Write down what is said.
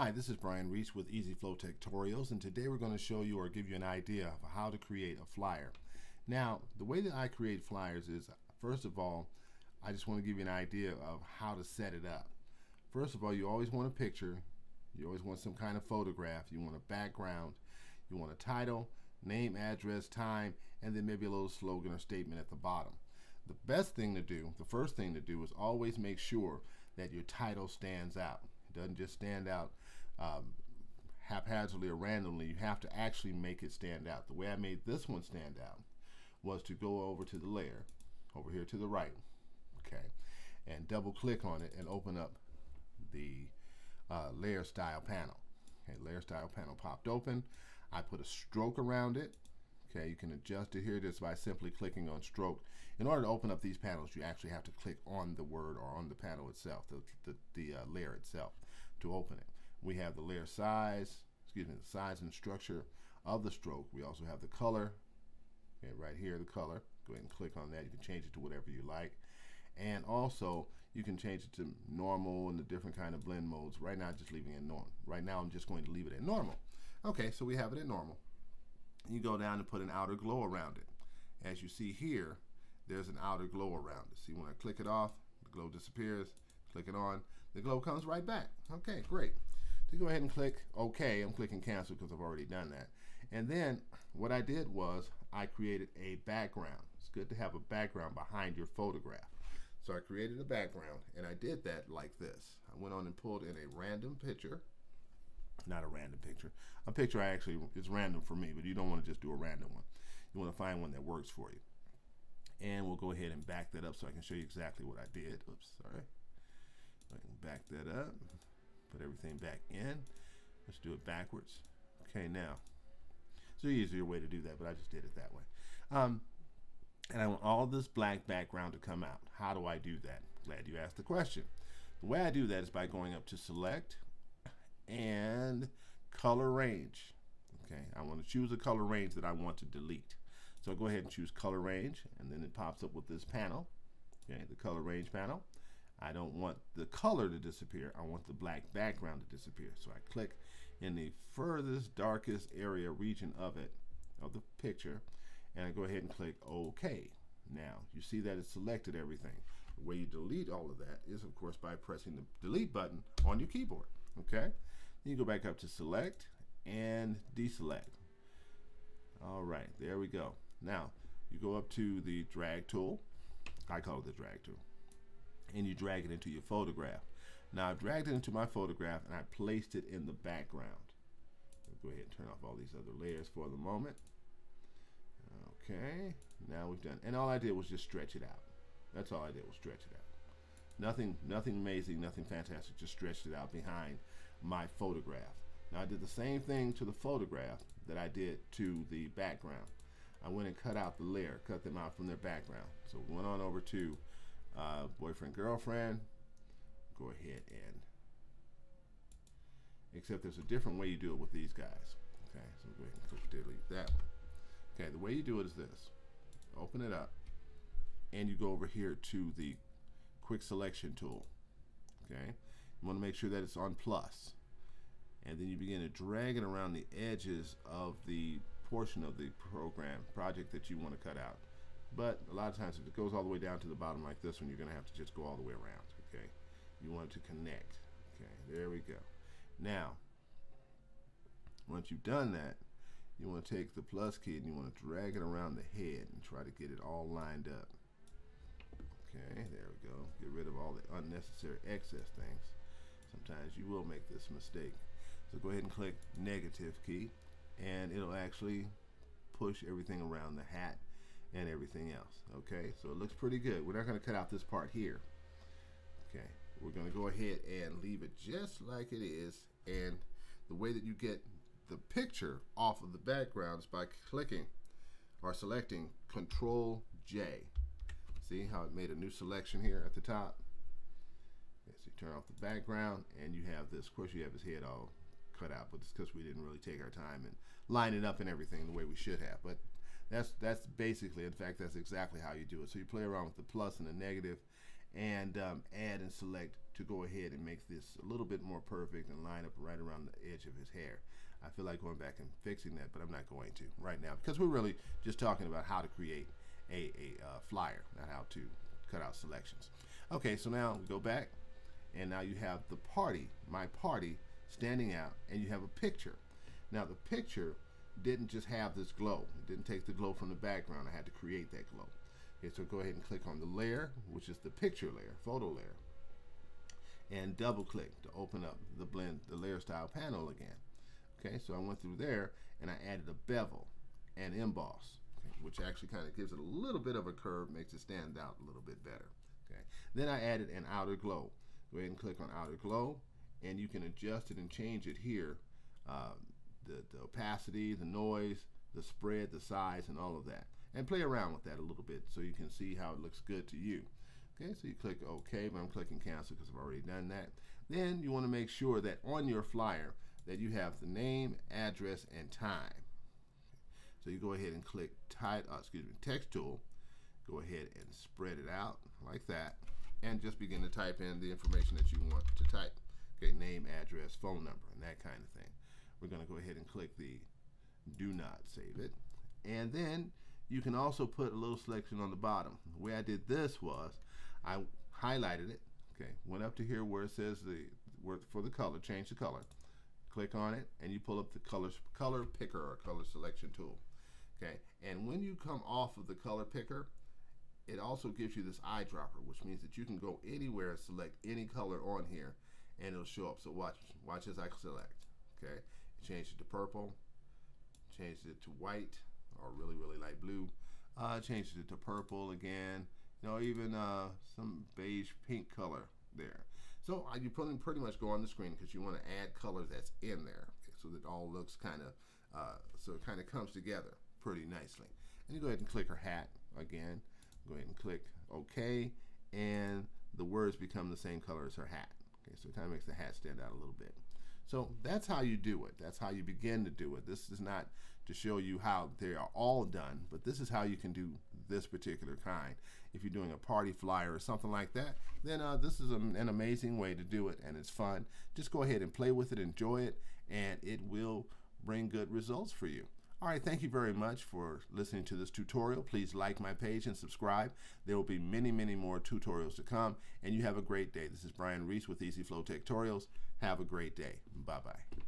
Hi, this is Brian Reach with Easy Flow Tutorials, and today we're going to show you or give you an idea of how to create a flyer. Now, the way that I create flyers is, first of all, I just want to give you an idea of how to set it up. First of all, you always want a picture, you always want some kind of photograph, you want a background, you want a title, name, address, time, and then maybe a little slogan or statement at the bottom. The best thing to do, the first thing to do is always make sure that your title stands out. It doesn't just stand out um, haphazardly or randomly. You have to actually make it stand out. The way I made this one stand out was to go over to the layer, over here to the right, okay, and double click on it and open up the uh, layer style panel. Okay, layer style panel popped open. I put a stroke around it. Okay, you can adjust it here just by simply clicking on stroke. In order to open up these panels, you actually have to click on the word or on the panel itself, the, the, the uh, layer itself, to open it. We have the layer size, excuse me, the size and structure of the stroke. We also have the color, okay, right here, the color. Go ahead and click on that. You can change it to whatever you like. And also, you can change it to normal and the different kind of blend modes. Right now, just leaving it normal. Right now, I'm just going to leave it at normal. Okay, so we have it at normal. You go down and put an outer glow around it. As you see here, there's an outer glow around it. See, when I click it off, the glow disappears. Click it on, the glow comes right back. Okay, great. So go ahead and click OK. I'm clicking cancel because I've already done that. And then what I did was I created a background. It's good to have a background behind your photograph. So I created a background and I did that like this. I went on and pulled in a random picture. Not a random picture. A picture I actually is random for me, but you don't want to just do a random one. You want to find one that works for you. And we'll go ahead and back that up so I can show you exactly what I did. Oops, sorry. I can back that up put everything back in. Let's do it backwards. Okay, now, it's an easier way to do that, but I just did it that way. Um, and I want all this black background to come out. How do I do that? Glad you asked the question. The way I do that is by going up to select and color range. Okay, I want to choose a color range that I want to delete. So go ahead and choose color range and then it pops up with this panel. Okay, the color range panel. I don't want the color to disappear. I want the black background to disappear. So I click in the furthest, darkest area region of it, of the picture, and I go ahead and click OK. Now, you see that it selected everything. The way you delete all of that is, of course, by pressing the delete button on your keyboard. Okay? You go back up to select and deselect. All right, there we go. Now, you go up to the drag tool. I call it the drag tool and you drag it into your photograph. Now I've dragged it into my photograph and I placed it in the background. I'll go ahead and turn off all these other layers for the moment. Okay, now we've done, and all I did was just stretch it out. That's all I did was stretch it out. Nothing, nothing amazing, nothing fantastic, just stretched it out behind my photograph. Now I did the same thing to the photograph that I did to the background. I went and cut out the layer, cut them out from their background. So went on over to uh, boyfriend, girlfriend, go ahead and, except there's a different way you do it with these guys. Okay, so go ahead and delete that. One. Okay, the way you do it is this. Open it up, and you go over here to the quick selection tool. Okay, want to make sure that it's on plus, and then you begin to drag it around the edges of the portion of the program project that you want to cut out. But a lot of times if it goes all the way down to the bottom like this one, you're going to have to just go all the way around, okay? You want it to connect. Okay, there we go. Now, once you've done that, you want to take the plus key and you want to drag it around the head and try to get it all lined up. Okay, there we go. Get rid of all the unnecessary excess things. Sometimes you will make this mistake. So go ahead and click negative key and it'll actually push everything around the hat and everything else. Okay, so it looks pretty good. We're not going to cut out this part here. Okay, we're going to go ahead and leave it just like it is. And the way that you get the picture off of the background is by clicking or selecting Control J. See how it made a new selection here at the top? Turn off the background and you have this. Of course, you have his head all cut out, but it's because we didn't really take our time and line it up and everything the way we should have. But that's that's basically, in fact, that's exactly how you do it. So you play around with the plus and the negative, and um, add and select to go ahead and make this a little bit more perfect and line up right around the edge of his hair. I feel like going back and fixing that, but I'm not going to right now because we're really just talking about how to create a, a uh, flyer, not how to cut out selections. Okay, so now we go back, and now you have the party, my party, standing out, and you have a picture. Now the picture didn't just have this glow. It didn't take the glow from the background. I had to create that glow. Okay, so go ahead and click on the layer, which is the picture layer, photo layer, and double click to open up the blend, the layer style panel again. Okay, so I went through there and I added a bevel and emboss, okay, which actually kind of gives it a little bit of a curve, makes it stand out a little bit better. Okay, then I added an outer glow. Go ahead and click on outer glow, and you can adjust it and change it here. Uh, the, the opacity, the noise, the spread, the size, and all of that. And play around with that a little bit so you can see how it looks good to you. Okay, so you click OK, but I'm clicking cancel because I've already done that. Then you want to make sure that on your flyer that you have the name, address, and time. So you go ahead and click uh, excuse me, text tool. Go ahead and spread it out like that, and just begin to type in the information that you want to type. Okay, name, address, phone number, and that kind of thing. We're going to go ahead and click the do not save it. And then you can also put a little selection on the bottom. The way I did this was I highlighted it, okay, went up to here where it says the word for the color, change the color. Click on it and you pull up the color, color picker or color selection tool. Okay, and when you come off of the color picker, it also gives you this eyedropper, which means that you can go anywhere and select any color on here and it'll show up. So watch, watch as I select. Okay, Change it to purple, changed it to white or really, really light blue, uh, it to purple again, you know, even uh, some beige pink color there. So uh, you pretty, pretty much go on the screen because you want to add color that's in there so that all looks kind of, uh, so it kind of comes together pretty nicely. And you go ahead and click her hat again. Go ahead and click OK, and the words become the same color as her hat. Okay, so it kind of makes the hat stand out a little bit. So that's how you do it. That's how you begin to do it. This is not to show you how they are all done, but this is how you can do this particular kind. If you're doing a party flyer or something like that, then uh, this is an, an amazing way to do it and it's fun. Just go ahead and play with it, enjoy it, and it will bring good results for you. All right, thank you very much for listening to this tutorial. Please like my page and subscribe. There will be many, many more tutorials to come, and you have a great day. This is Brian Reese with Easy Flow Tech Tutorials. Have a great day. Bye-bye.